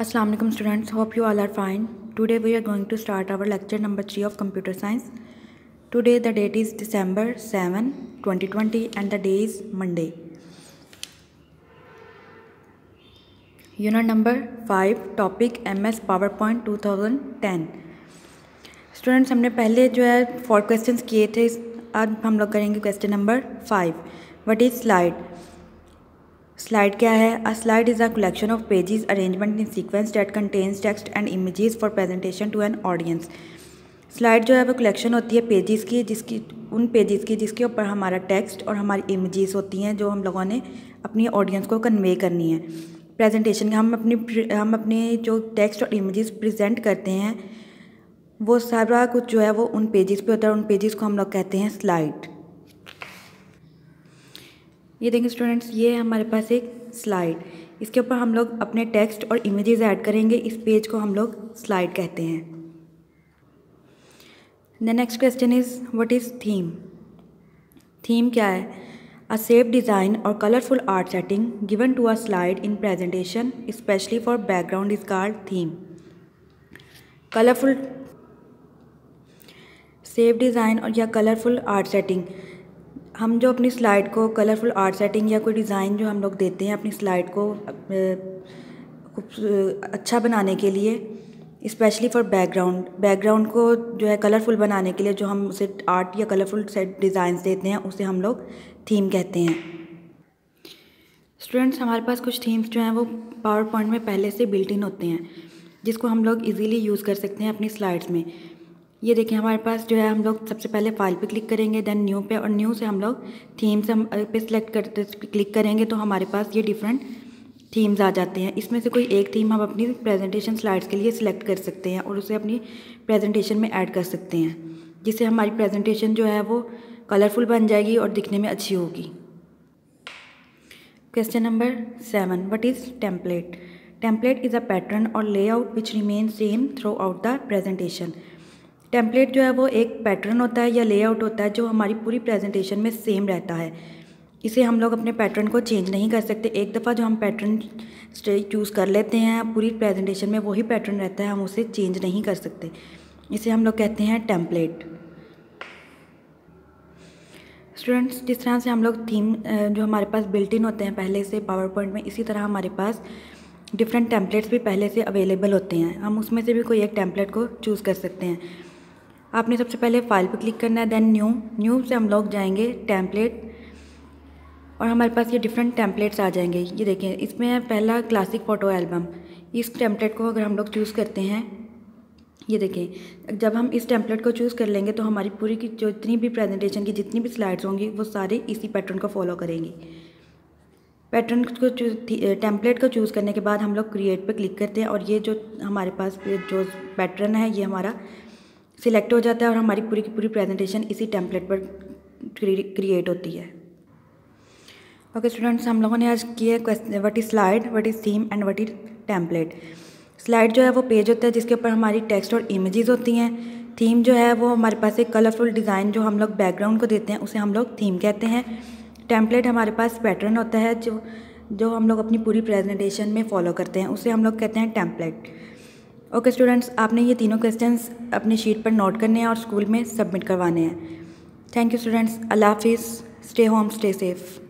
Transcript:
Aslam students hope you all are fine today we are going to start our lecture number three of computer science today the date is December seven 2020 and the day is Monday unit number five topic M S power point two students हमने पहले जो है four question किए थे अब हम लोग करेंगे question number five what is slide slide क्या है? A slide is a collection of pages arrangement in sequence that contains text and images for presentation to an audience slide जो है, वो कलेक्शन होती है पेजेस की, जिसकी, उन पेजेस की जिसके ऊपर हमारा टेक्स्ट और हमारी इमेजेस होती हैं जो हम लोगों ने अपनी ऑडियंस को कन्वे करनी है। प्रेजेंटेशन हम अपनी हम अपने जो टेक्स्ट और इमेजेस प्रेजेंट करते हैं, वो सारा कुछ जो है, वो उन पेजेस पे होता है उन पेजेस को हम लोग कहते हैं स्लाइड ये देखें स्टूडेंट्स ये है हमारे पास एक स्लाइड इसके ऊपर हम लोग अपने टेक्स्ट और इमेजेस ऐड करेंगे. इस पेज को हम लोग स्लाइड कहते हैं. The next question is what is theme theme क्या है? अ सेफ़ डिज़ाइन और colourful art setting given to a slide in presentation specially for background is called theme colourful set design और या कलरफुल आर्ट सेटिंग हम जो अपनी slide को colourful art setting या कोई डिज़ाइन जो हम लोग देते हैं अपनी स्लाइड को अच्छा बनाने के लिए इस्पेशली फॉर बैकग्राउंड बैकग्राउंड को जो है कलरफुल बनाने के लिए जो हम उसे आर्ट या कलरफुल सेट डिज़ाइंस देते हैं, उसे हम लोग थीम कहते हैं। स्टूडेंट्स, हमारे पास कुछ थीम्स जो हैं वो पावर पॉइंट में पहले से बिल्ट इन होते हैं, जिसको हम लोग इजीली यूज़ कर सकते हैं अपनी स्लाइड्स में। ये देखिए, हमारे पास जो है, हम लोग सबसे पहले फ़ाइल पे क्लिक करेंगे देन न्यू पे, और न्यू से हम लोग थीम्स हम पे सिलेक्ट करते क्लिक करेंगे तो हमारे पास ये डिफरेंट थीम्स आ जाते हैं। इसमें से कोई एक थीम हम अपनी प्रेजेंटेशन स्लाइड्स के लिए सिलेक्ट कर सकते हैं, और उसे अपनी प्रेजेंटेशन में ऐड कर सकते हैं, जिससे हमारी प्रेजेंटेशन जो है, वो कलरफुल बन जाएगी और दिखने में अच्छी होगी। Question number seven what is template template is a pattern और layout which remain same throughout the presentation template जो है वो एक पैटर्न होता है या लेआउट होता है जो हमारी पूरी प्रेजेंटेशन में सेम रहता है। इसे हम लोग अपने पैटर्न को चेंज नहीं कर सकते। एक दफ़ा जो हम पैटर्न चूज़ कर लेते हैं, पूरी प्रेजेंटेशन में वही पैटर्न रहता है, हम उसे चेंज नहीं कर सकते। इसे हम लोग कहते हैं टेम्पलेट। स्टूडेंट्स, जिस तरह से हम लोग थीम जो हमारे पास बिल्ट इन होते हैं पहले से पावर पॉइंट में, इसी तरह हमारे पास डिफरेंट टेम्पलेट्स भी पहले से अवेलेबल होते हैं। हम उसमें से भी कोई एक टेम्पलेट को चूज़ कर सकते हैं। आपने सबसे पहले फ़ाइल पर क्लिक करना है देन न्यू न्यू से हम लोग जाएँगे टैंपलेट और हमारे पास ये डिफरेंट टैंपलेट्स आ जाएँगे। ये देखें, इसमें है पहला क्लासिक फ़ोटो एल्बम इस टेम्पलेट को अगर हम लोग चूज़ करते हैं, ये देखें, जब हम इस टेम्पलेट को चूज़ कर लेंगे तो हमारी पूरी की जो इतनी भी प्रेजेंटेशन की जितनी भी स्लाइड्स होंगी, वो सारे इसी पैटर्न को फॉलो करेंगी। पैटर्न को टेम्पलेट को चूज़ करने के बाद हम लोग क्रिएट पर क्लिक करते हैं, और ये जो हमारे पास जो पैटर्न है, ये हमारा सिलेक्ट हो जाता है और हमारी पूरी की पूरी प्रेजेंटेशन इसी टेम्पलेट पर क्रिएट होती है। ओके स्टूडेंट्स हम लोगों ने आज किया what is slide what is theme and what is template slide जो है वो पेज होता है जिसके ऊपर हमारी टेक्स्ट और इमेजेस होती हैं। थीम जो है वो हमारे पास एक कलरफुल डिज़ाइन जो हम लोग बैकग्राउंड को देते हैं, उसे हम लोग थीम कहते हैं। टेम्पलेट हमारे पास पैटर्न होता है जो जो हम लोग अपनी पूरी प्रेजेंटेशन में फॉलो करते हैं, उसे हम लोग कहते हैं टेम्पलेट ओके okay, स्टूडेंट्स आपने ये तीनों क्वेश्चंस अपनी शीट पर नोट करने हैं और स्कूल में सबमिट करवाने हैं। थैंक यू स्टूडेंट्स अल्लाह हाफिज़ स्टे होम स्टे सेफ़